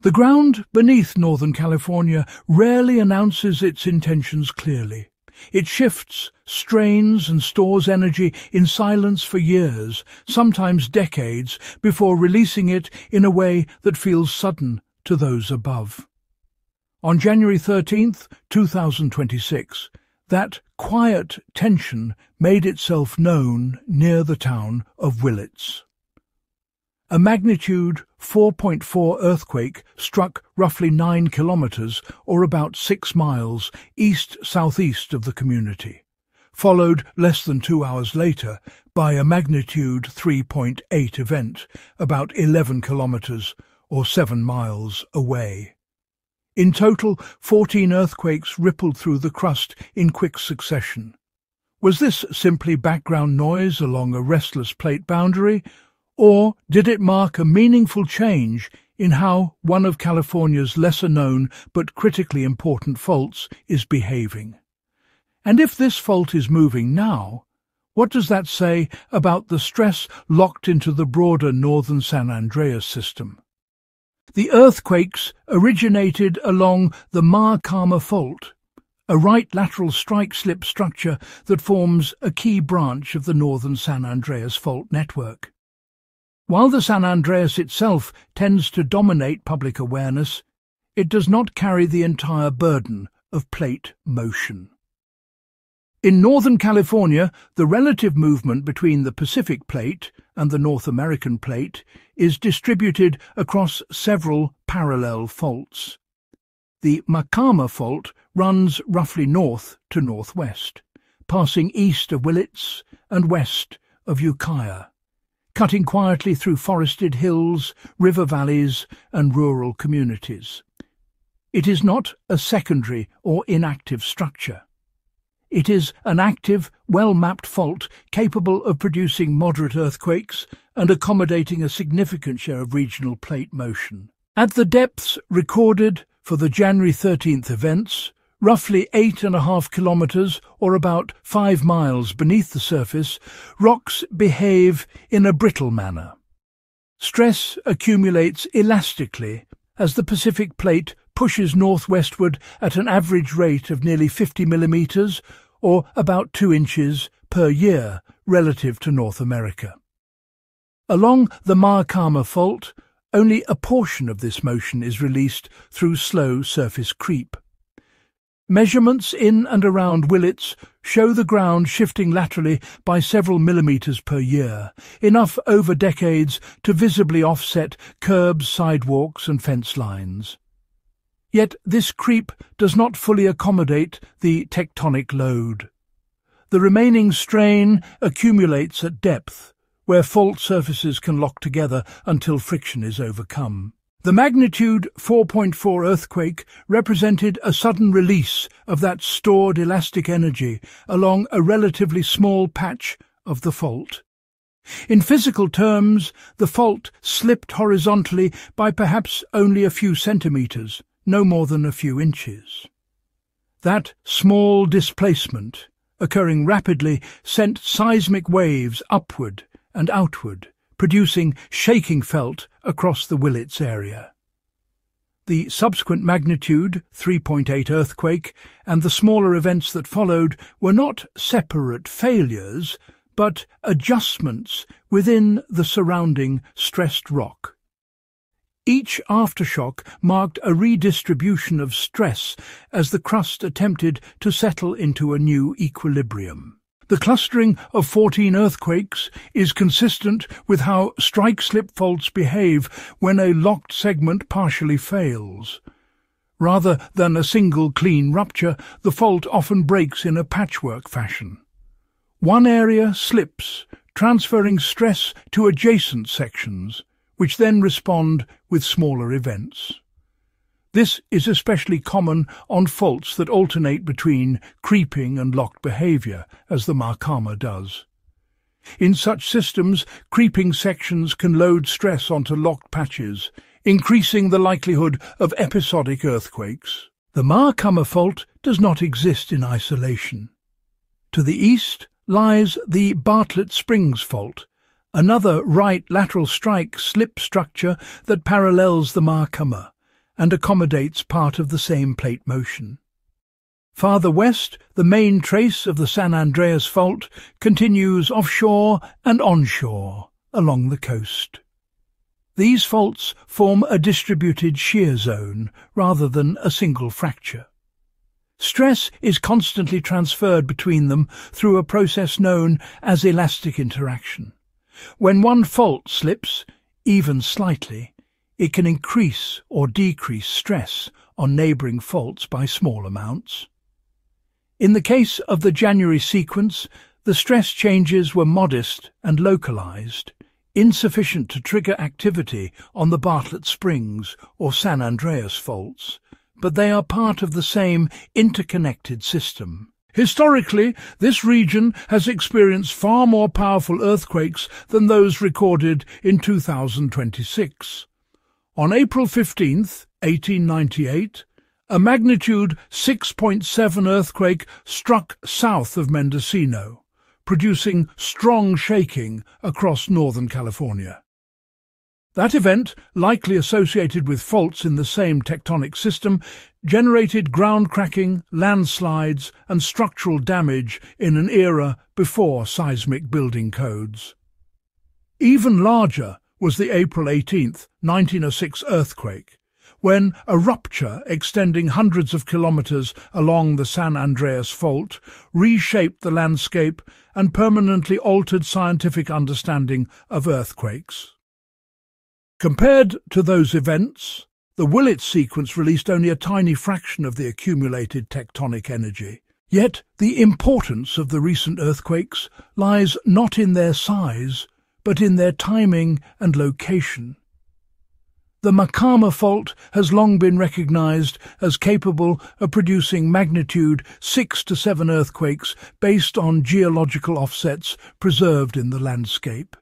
The ground beneath Northern California rarely announces its intentions clearly. It shifts, strains and stores energy in silence for years, sometimes decades, before releasing it in a way that feels sudden to those above. On January 13th, 2026, that quiet tension made itself known near the town of Willits. A magnitude 4.4 earthquake struck roughly 9 kilometers, or about 6 miles, east-southeast of the community, followed less than two hours later by a magnitude 3.8 event, about 11 kilometers, or 7 miles away. In total, 14 earthquakes rippled through the crust in quick succession. Was this simply background noise along a restless plate boundary, or did it mark a meaningful change in how one of California's lesser-known but critically important faults is behaving? And if this fault is moving now, what does that say about the stress locked into the broader northern San Andreas system? The earthquakes originated along the Maacama Fault, a right lateral strike-slip structure that forms a key branch of the northern San Andreas Fault network. While the San Andreas itself tends to dominate public awareness, it does not carry the entire burden of plate motion. In Northern California, the relative movement between the Pacific Plate and the North American Plate is distributed across several parallel faults. The Maacama Fault runs roughly north to northwest, passing east of Willits and west of Ukiah cutting quietly through forested hills, river valleys and rural communities. It is not a secondary or inactive structure. It is an active, well-mapped fault capable of producing moderate earthquakes and accommodating a significant share of regional plate motion. At the depths recorded for the January 13th events, Roughly eight and a half kilometres, or about five miles beneath the surface, rocks behave in a brittle manner. Stress accumulates elastically as the Pacific Plate pushes northwestward at an average rate of nearly 50 millimetres, or about two inches, per year relative to North America. Along the Maacama Fault, only a portion of this motion is released through slow surface creep. Measurements in and around Willits show the ground shifting laterally by several millimetres per year, enough over decades to visibly offset curbs, sidewalks and fence lines. Yet this creep does not fully accommodate the tectonic load. The remaining strain accumulates at depth, where fault surfaces can lock together until friction is overcome. The magnitude 4.4 earthquake represented a sudden release of that stored elastic energy along a relatively small patch of the fault. In physical terms, the fault slipped horizontally by perhaps only a few centimetres, no more than a few inches. That small displacement, occurring rapidly, sent seismic waves upward and outward, producing shaking felt across the Willits area. The subsequent magnitude 3.8 earthquake and the smaller events that followed were not separate failures, but adjustments within the surrounding stressed rock. Each aftershock marked a redistribution of stress as the crust attempted to settle into a new equilibrium. The clustering of 14 earthquakes is consistent with how strike-slip faults behave when a locked segment partially fails. Rather than a single clean rupture, the fault often breaks in a patchwork fashion. One area slips, transferring stress to adjacent sections, which then respond with smaller events. This is especially common on faults that alternate between creeping and locked behaviour, as the Maacama does. In such systems, creeping sections can load stress onto locked patches, increasing the likelihood of episodic earthquakes. The Maacama fault does not exist in isolation. To the east lies the Bartlett Springs fault, another right lateral strike slip structure that parallels the Maacama and accommodates part of the same plate motion. Farther west, the main trace of the San Andreas Fault continues offshore and onshore along the coast. These faults form a distributed shear zone rather than a single fracture. Stress is constantly transferred between them through a process known as elastic interaction. When one fault slips, even slightly, it can increase or decrease stress on neighbouring faults by small amounts. In the case of the January sequence, the stress changes were modest and localized, insufficient to trigger activity on the Bartlett Springs or San Andreas faults, but they are part of the same interconnected system. Historically, this region has experienced far more powerful earthquakes than those recorded in 2026. On April 15, 1898, a magnitude 6.7 earthquake struck south of Mendocino, producing strong shaking across northern California. That event, likely associated with faults in the same tectonic system, generated ground cracking, landslides and structural damage in an era before seismic building codes. Even larger was the April 18, 1906 earthquake, when a rupture extending hundreds of kilometres along the San Andreas Fault reshaped the landscape and permanently altered scientific understanding of earthquakes. Compared to those events, the Willits sequence released only a tiny fraction of the accumulated tectonic energy. Yet the importance of the recent earthquakes lies not in their size, but in their timing and location. The Maacama fault has long been recognized as capable of producing magnitude 6 to 7 earthquakes based on geological offsets preserved in the landscape.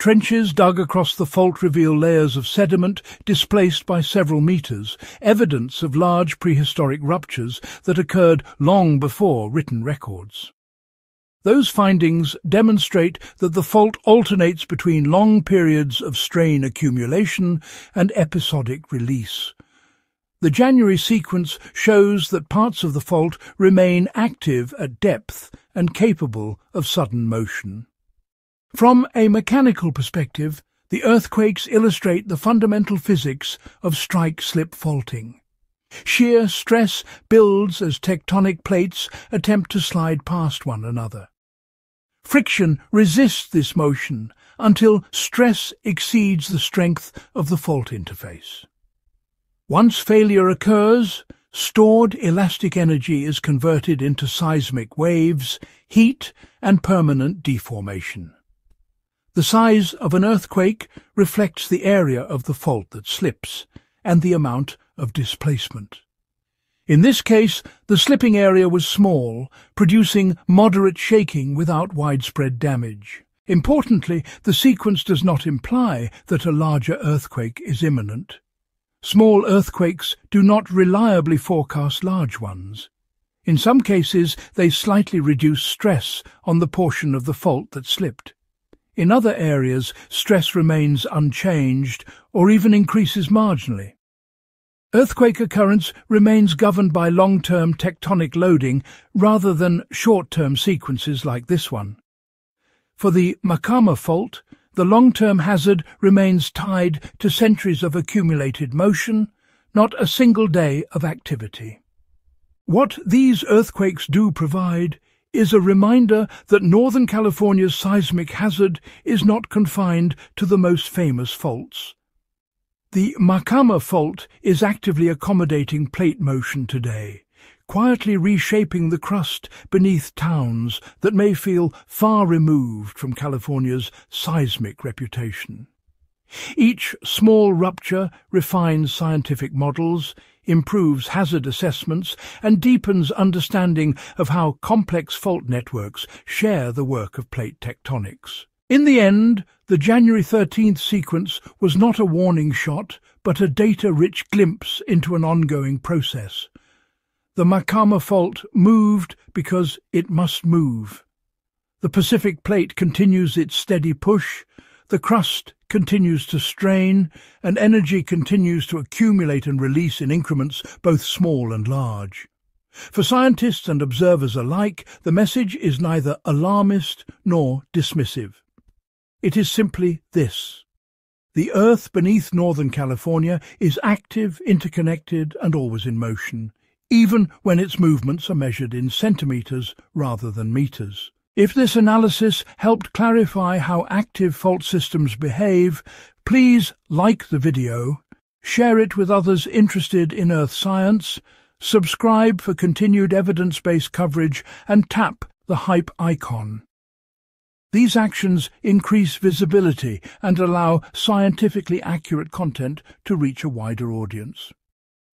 Trenches dug across the fault reveal layers of sediment displaced by several metres, evidence of large prehistoric ruptures that occurred long before written records. Those findings demonstrate that the fault alternates between long periods of strain accumulation and episodic release. The January sequence shows that parts of the fault remain active at depth and capable of sudden motion. From a mechanical perspective, the earthquakes illustrate the fundamental physics of strike-slip faulting. Shear stress builds as tectonic plates attempt to slide past one another. Friction resists this motion until stress exceeds the strength of the fault interface. Once failure occurs, stored elastic energy is converted into seismic waves, heat and permanent deformation. The size of an earthquake reflects the area of the fault that slips and the amount of displacement. In this case, the slipping area was small, producing moderate shaking without widespread damage. Importantly, the sequence does not imply that a larger earthquake is imminent. Small earthquakes do not reliably forecast large ones. In some cases, they slightly reduce stress on the portion of the fault that slipped. In other areas, stress remains unchanged or even increases marginally. Earthquake occurrence remains governed by long-term tectonic loading rather than short-term sequences like this one. For the Maacama fault, the long-term hazard remains tied to centuries of accumulated motion, not a single day of activity. What these earthquakes do provide is a reminder that Northern California's seismic hazard is not confined to the most famous faults. The Maacama fault is actively accommodating plate motion today, quietly reshaping the crust beneath towns that may feel far removed from California's seismic reputation. Each small rupture refines scientific models, improves hazard assessments, and deepens understanding of how complex fault networks share the work of plate tectonics. In the end, the January 13th sequence was not a warning shot, but a data-rich glimpse into an ongoing process. The Maacama fault moved because it must move. The Pacific plate continues its steady push, the crust continues to strain, and energy continues to accumulate and release in increments both small and large. For scientists and observers alike, the message is neither alarmist nor dismissive. It is simply this. The Earth beneath Northern California is active, interconnected, and always in motion, even when its movements are measured in centimetres rather than metres. If this analysis helped clarify how active fault systems behave, please like the video, share it with others interested in Earth science, subscribe for continued evidence-based coverage, and tap the hype icon. These actions increase visibility and allow scientifically accurate content to reach a wider audience.